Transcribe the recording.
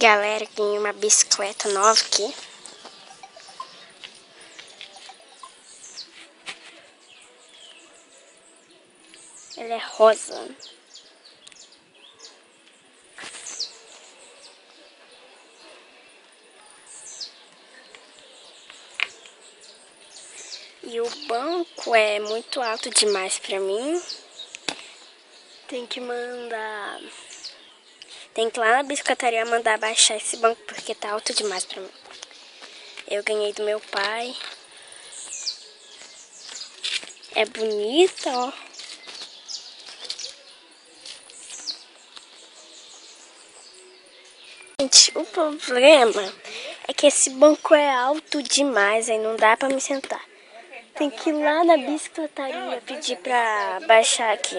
Galera, ganhei uma bicicleta nova aqui. Ela é rosa. E o banco é muito alto demais pra mim. Tem que mandar tem que lá na bicicletaria mandar baixar esse banco porque tá alto demais pra mim. Eu ganhei do meu pai. É bonita, ó. Gente, o problema é que esse banco é alto demais, aí não dá pra me sentar. Tem que ir lá na bicicletaria pedir pra baixar aqui.